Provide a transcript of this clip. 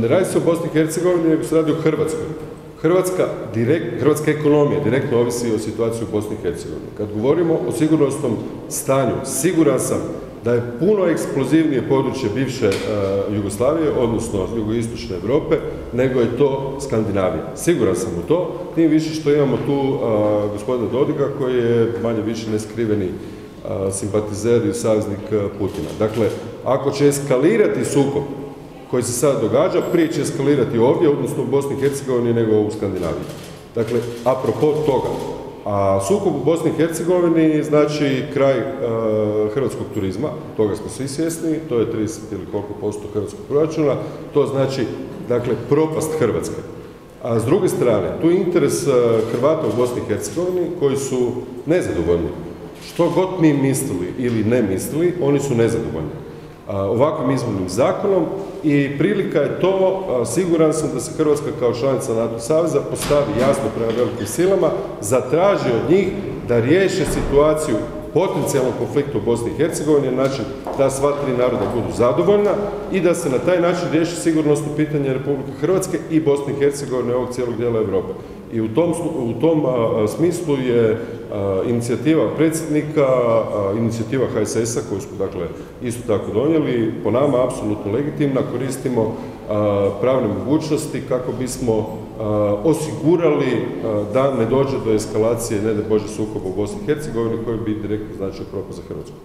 Ne radi se o Bosni i Hercegovini, nego se radi o Hrvatskoj. Hrvatska, direkt, hrvatska ekonomija direktno ovisi o situaciji u Bosni i Hercegovini. Kad govorimo o sigurnosnom stanju, siguran sam da je puno eksplozivnije područje bivše uh, Jugoslavije, odnosno jugoistočne Europe, nego je to Skandinavija. Siguran sam u to, tim više što imamo tu uh, gospodina Dodiga koji je manje više neskriveni uh, simpatizer i saveznik Putina. Dakle, ako će eskalirati sukob koji se sad događa, prije će eskalirati ovdje, odnosno u Bosni i Hercegovini, nego u Skandinaviji. Dakle, apropo toga, a sukob u Bosni i Hercegovini znači kraj e, hrvatskog turizma, toga smo svi svjesni, to je 30 ili koliko posto hrvatskog proračuna, to znači dakle propast Hrvatske. A s druge strane, tu je interes e, Hrvata u Bosni i Hercegovini koji su nezadovoljni. Što god mi mislili ili ne mislili, oni su nezadovoljni ovakvim izbornim zakonom i prilika je to, siguran sam da se Hrvatska kao članica NATO saveza postavi jasno prema velikim silama, zatraži od njih da riješe situaciju potencijalnog konflikta u Bosni i Hercegovini na način da sva tri naroda budu zadovoljna i da se na taj način riješi sigurnosno pitanje Republike Hrvatske i Bosne i Hercegovine ovog cijelog dijela Europe. I u tom, u tom smislu je inicijativa predsjednika, inicijativa HSS-a koju smo dakle isto tako donijeli, po nama apsolutno legitimna, koristimo pravne mogućnosti kako bismo osigurali da ne dođe do eskalacije, ne da Bože sukoba u Bosni i Hercegovini koji bi direktno značio propast za Hrvatsku.